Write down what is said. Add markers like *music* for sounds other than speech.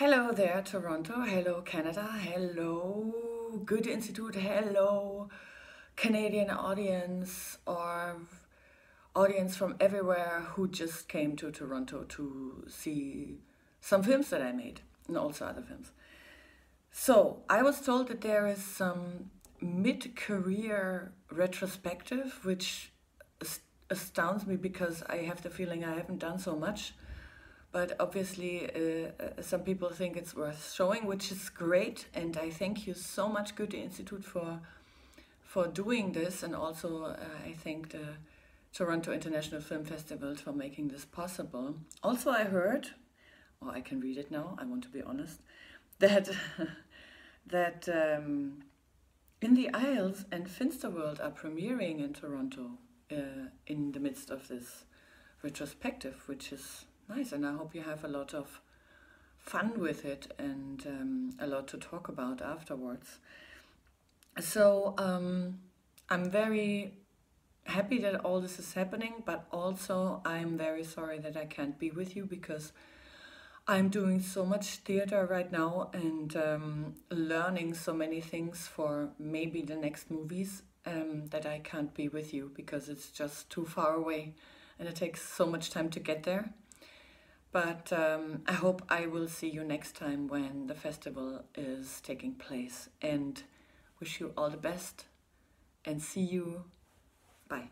Hello there, Toronto. Hello, Canada. Hello, Goethe Institute. Hello, Canadian audience or audience from everywhere who just came to Toronto to see some films that I made and also other films. So, I was told that there is some mid career retrospective, which astounds me because I have the feeling I haven't done so much but obviously uh, uh, some people think it's worth showing, which is great. And I thank you so much, Goethe Institute, for for doing this, and also uh, I thank the Toronto International Film Festival for making this possible. Also, I heard, or I can read it now. I want to be honest, that *laughs* that um, in the Aisles and Finsterworld are premiering in Toronto uh, in the midst of this retrospective, which is nice and I hope you have a lot of fun with it and um, a lot to talk about afterwards. So um, I'm very happy that all this is happening, but also I'm very sorry that I can't be with you because I'm doing so much theater right now and um, learning so many things for maybe the next movies um, that I can't be with you because it's just too far away and it takes so much time to get there. But um, I hope I will see you next time when the festival is taking place and wish you all the best and see you. Bye.